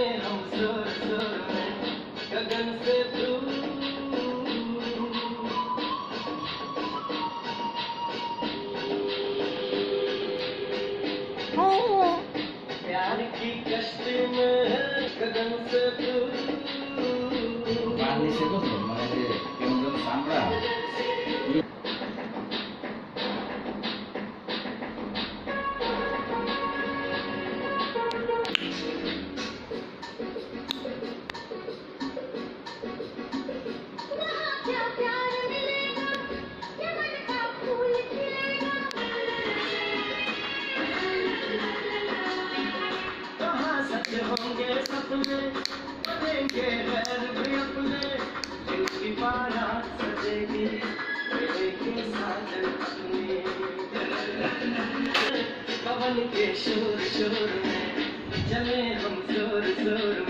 हाँ। से हम में गगन से प्यार की कश्ती में गगन से दूर से तो होंगे सपने बनेंगे गैर भी अपने जिनकी बारात सजेगी मिलेगी साजन अपने पवन के शोर शोर में चले हम ज़ोर ज़ोर